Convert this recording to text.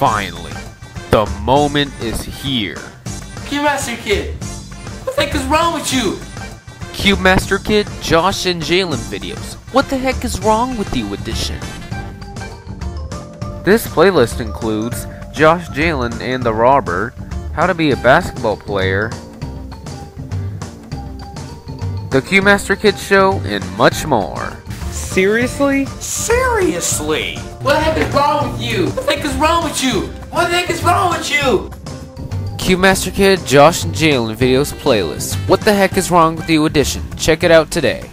Finally, the moment is here. Cube Master Kid, what the heck is wrong with you? Cube Master Kid, Josh, and Jalen videos. What the heck is wrong with you edition? This playlist includes Josh Jalen and the Robber, How to be a basketball player, The Cube Master Kid Show, and much more. Seriously? Seriously? What the heck is wrong with you? Wrong with you? What the heck is wrong with you? Cube Master Kid, Josh, and Jalen videos playlist. What the heck is wrong with you edition? Check it out today.